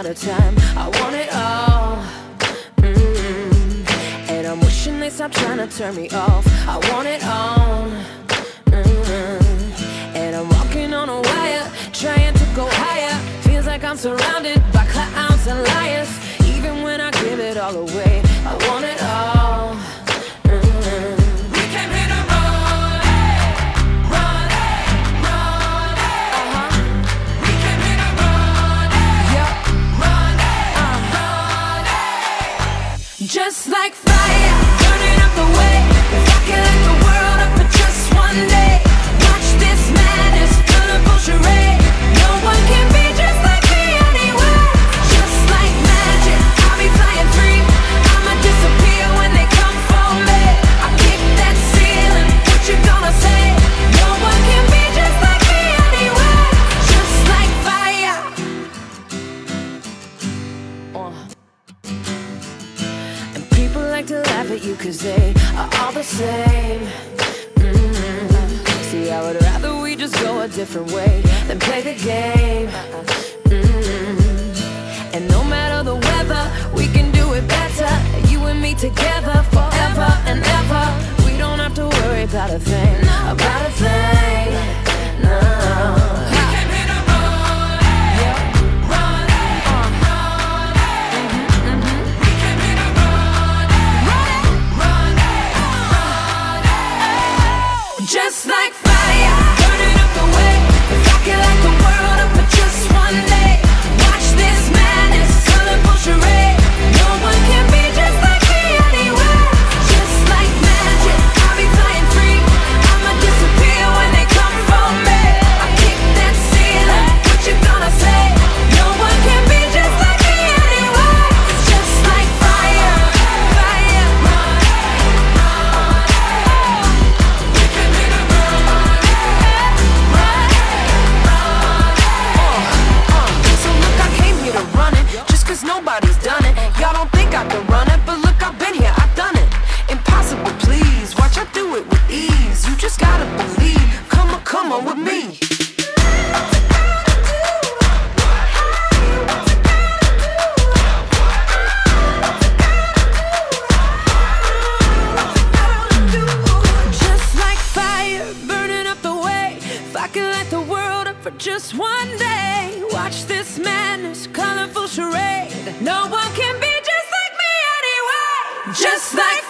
out of time. I want it all. Mm -hmm. And I'm wishing they stop trying to turn me off. I want it all. Mm -hmm. And I'm walking on a wire, trying to go higher. Feels like I'm surrounded by clowns and liars. Even when I give it all away, I want it all. just like you Cause they are all the same mm -hmm. See, I would rather we just go a different way Than play the game just like for just one day. Watch this madness, colorful charade. No one can be just like me anyway. Just like